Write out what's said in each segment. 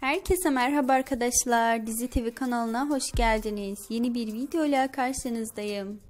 Herkese merhaba arkadaşlar. Dizi TV kanalına hoş geldiniz. Yeni bir video ile karşınızdayım.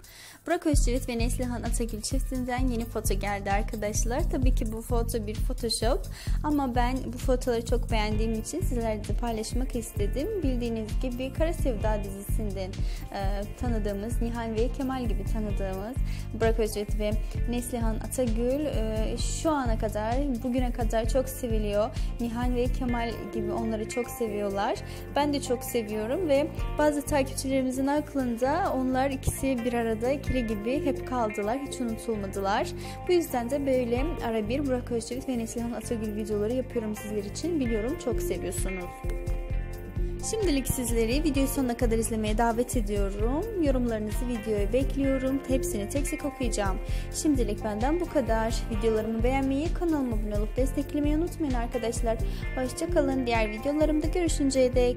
Burak Özçivit ve Neslihan Atagül çiftinden yeni foto geldi arkadaşlar. Tabii ki bu foto bir photoshop ama ben bu fotoları çok beğendiğim için sizlerle de paylaşmak istedim. Bildiğiniz gibi Kara Sevda dizisinden e, tanıdığımız Nihal ve Kemal gibi tanıdığımız Burak Özçivit ve Neslihan Atagül e, şu ana kadar bugüne kadar çok seviliyor. Nihal ve Kemal gibi onları çok seviyorlar. Ben de çok seviyorum ve bazı takipçilerimizin aklında onlar ikisi bir arada ikili gibi hep kaldılar. Hiç unutulmadılar. Bu yüzden de böyle ara bir Burak Özçivit ve Neslihan Atagül videoları yapıyorum sizler için. Biliyorum çok seviyorsunuz. Şimdilik sizleri videoyu sonuna kadar izlemeye davet ediyorum. Yorumlarınızı videoya bekliyorum. Hepsini tek tek okuyacağım. Şimdilik benden bu kadar. Videolarımı beğenmeyi, kanalıma abone olup desteklemeyi unutmayın arkadaşlar. Hoşçakalın. Diğer videolarımda görüşünceye dek.